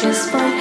just for you.